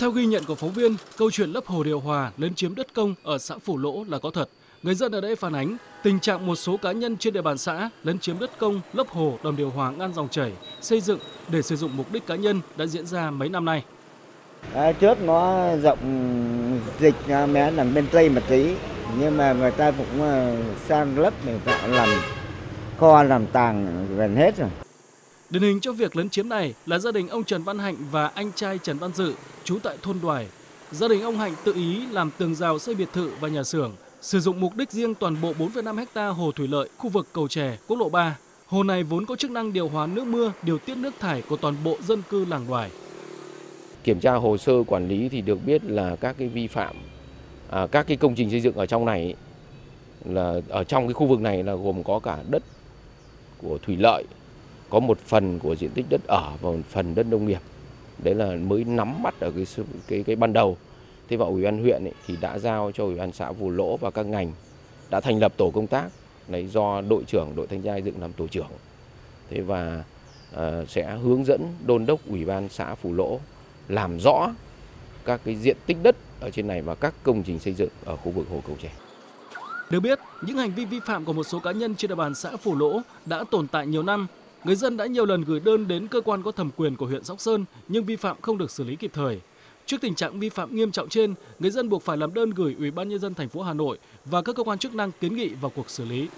Theo ghi nhận của phóng viên, câu chuyện lấp hồ điều hòa lấn chiếm đất công ở xã Phủ Lỗ là có thật. Người dân ở đây phản ánh tình trạng một số cá nhân trên địa bàn xã lấn chiếm đất công, lấp hồ đầm điều hòa ngăn dòng chảy, xây dựng để sử dụng mục đích cá nhân đã diễn ra mấy năm nay. À, trước nó rộng dịch mé nằm bên tây một tí nhưng mà người ta cũng san lấp để làm kho làm tàng gần hết rồi. Điển hình cho việc lấn chiếm này là gia đình ông Trần Văn Hạnh và anh trai Trần Văn Dự, trú tại thôn Đoài. Gia đình ông Hạnh tự ý làm tường rào xây biệt thự và nhà xưởng, sử dụng mục đích riêng toàn bộ 4,5 hecta hồ thủy lợi khu vực cầu trẻ, quốc lộ 3. Hồ này vốn có chức năng điều hòa nước mưa, điều tiết nước thải của toàn bộ dân cư làng Đoài. Kiểm tra hồ sơ quản lý thì được biết là các cái vi phạm, à, các cái công trình xây dựng ở trong này là ở trong cái khu vực này là gồm có cả đất của thủy lợi, có một phần của diện tích đất ở và một phần đất nông nghiệp. Đấy là mới nắm bắt ở cái cái cái ban đầu. Thế và ủy ban huyện ấy, thì đã giao cho ủy ban xã Phù Lỗ và các ngành đã thành lập tổ công tác đấy do đội trưởng đội thanh tra dựng làm tổ trưởng. Thế và uh, sẽ hướng dẫn đôn đốc ủy ban xã Phù Lỗ làm rõ các cái diện tích đất ở trên này và các công trình xây dựng ở khu vực hồ cầu trẻ. Được biết, những hành vi vi phạm của một số cá nhân trên địa bàn xã phù Lỗ đã tồn tại nhiều năm. Người dân đã nhiều lần gửi đơn đến cơ quan có thẩm quyền của huyện Sóc Sơn nhưng vi phạm không được xử lý kịp thời. Trước tình trạng vi phạm nghiêm trọng trên, người dân buộc phải làm đơn gửi Ủy ban nhân dân thành phố Hà Nội và các cơ quan chức năng kiến nghị vào cuộc xử lý.